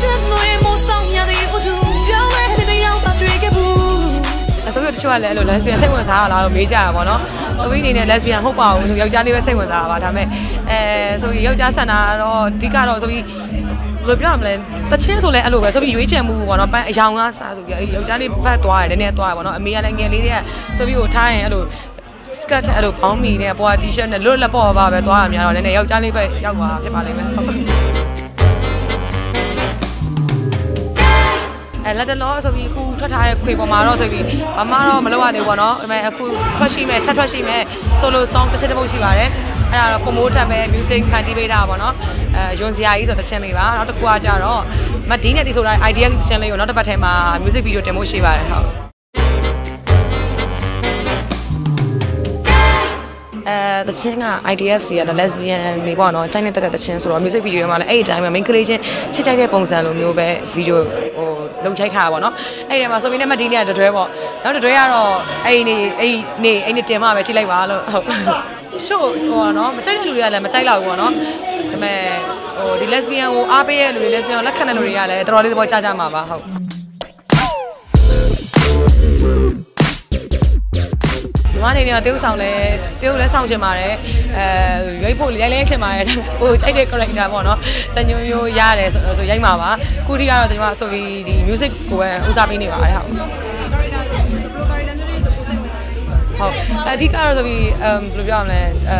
ချစ်လို့မဆောင်ရတဲ့ဥဒူပြောင်းလဲတဲ့ရောက်တော့တွေ့ခဲ့ဘူးဆိုပြီးတချို့ကလည်းအဲ့လို lesbian စိတ်ဝင်စားရလားလို့မေးကြတာပေါ့နော်။ဆိုပြီးအနေနဲ့ lesbian ဟုတ်ပါဘူးဆိုယောက်ျားလေးပဲစိတ်ဝင်စားတာပါဒါပေမဲ့အဲဆိုပြီးယောက်ျားဆန္ဒကတော့အဓိကတော့ဆိုပြီး ဘယ်လိုပြောရမလဲတချင်းဆိုလဲအဲ့လိုပဲဆိုပြီးရွေးချယ်မှုပေါ့နော်ပန်းအယောင်ကစားဆိုပြီးအဲ့ဒီယောက်ျားလေးဘတ်သွားတယ်နည်းနည်းသွားတယ်ပေါ့နော်အမေကလည်းငယ်လေးတွေကဆိုပြီးဟိုထားရင်အဲ့လို skirt အဲ့လိုဘောင်းမီနဲ့ပေါ် t-shirt နဲ့လွတ်လက်ပေါ်ပါပဲသွားရများတော့နည်းနည်းယောက်ျားလေးပဲရောက်သွားဖြစ်ပါလိမ့်မယ်ဟုတ်အဲလက်တလောဆိုပြီးအခုထွက်ထားတဲ့ခွေပေါ်မှာတော့ဆိုပြီးဘာမှတော့မလုပ်ရသေးဘူးပေါ့နော်ဒါပေမဲ့အခုထွက်ရှိမဲ့ထပ်ထွက်ရှိမဲ့ solo song တစ်ချက်တစ်ပုတ်ရှိပါတယ် အဲ့ဒါတော့ကိုမိုးထပ်ပဲ music ဖန်တီးပေးတာပေါ့နော်အဲယွန်စရာကြီးဆိုတဲ့ချင်းလေးပါနောက်တစ်ခုကကြတော့မဒီနဲ့ဒီဆိုတာ idea လေးတစ်ချင်းလေးကိုနောက်တစ်ပတ်ထဲမှာ music video တင်ဖို့ရှိပါတယ်ဟုတ်အဲတချင်းက IDFC က lesbian နေပေါ့နော်တိုင်းနေတဲ့တဲ့ချင်းဆိုတော့ music video မှာလည်းအဲ့ဒီတိုင်းမှာ main ကလေးချင်းချစ်ကြိုက်တဲ့ပုံစံလိုမျိုးပဲ video ဟိုလုံချိုက်ထားတာပေါ့နော်အဲ့ဒီထဲမှာဆိုပြီးနဲ့မဒီနဲ့တတွဲပေါ့နောက်တတွဲကတော့အဲ့ဒီနေအဲ့နေအဲ့နေတင်မှပဲချိလိုက်ပါလို့ဟုတ် ရှို့ဟိုနော်မကြိုက်တဲ့လူတွေကလည်းမကြိုက်တော့ဘူးပေါ့နော်ဒါပေမဲ့ဟိုဒီ lesbian ကိုအားပေးတဲ့လူတွေ lesbian ကိုလက်ခံတဲ့လူတွေကလည်းတော်တော်လေးသဘောကျကြမှာပါဟုတ်မအနေနဲ့တေးဥဆောင်လဲတေးဥလဲဆောင်ချင်ပါတယ်အဲရိုက်ဖို့ရိုက်လဲချင်ပါတယ်ကိုကြိုက်တဲ့ character ပေါ့နော်စညိုမျိုးရတယ်ဆိုဆိုရိုက်မှာပါခုထိကတော့ဒီမှာဆိုပြီးဒီ music ကိုပဲဦးစားပေးနေပါတယ်ဟုတ် အဓိကတော့ဆိုပြီးအမ်ဘယ်လိုပြောရမလဲအဲ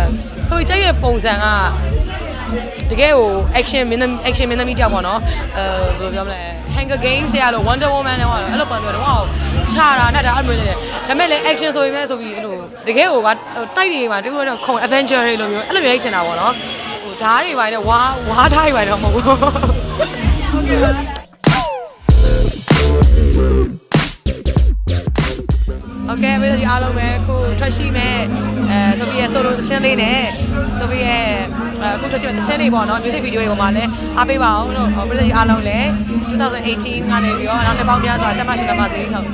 ဆိုပြီးကြိုက်တဲ့ပုံစံကတကယ်ကို action မင်းသမီး action မင်းသမီးတောက်ပေါ့နော်အဲဘယ်လိုပြောမလဲ Hunger Games ရလို့ Wonder Woman တော့အဲ့လိုပုံမျိုးတော့ချာတာနဲ့ဒါအဲ့လိုမျိုးနေတယ်ဒါပေမဲ့လည်း action ဆိုရင်ပဲဆိုပြီးအဲ့လိုတကယ်ကိုကတိုက်တွေမှာတကယ်တော့ခုံ adventure တွေလိုမျိုးအဲ့လိုမျိုးရိုက်ချင်တာပေါ့နော်ဟိုဓားတွေပိုင်းနဲ့ဝါဝါဓားတွေပိုင်းတော့မဟုတ်ဘူးဟုတ်ကဲ့ ဟုတ်ကဲ့မိသားစုအားလုံးပဲခုထွက်ရှိမဲ့အဲဆိုဖီရဲ့ဆိုလိုသချင်းလေးနဲ့ဆိုဖီရဲ့အခုထွက်ရှိမဲ့သချင်းလေးပေါ့နော် music video တွေပေါ်မှာလည်းအားပေးပါအောင်လို့မိသားစုအားလုံးလည်း2018ကနေပြီးတော့နောက်နှစ်ပေါင်းများစွာကျမ်းမာရှင်လာပါစေဟုတ်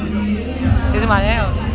ကျေးဇူးပါတယ်ဟုတ်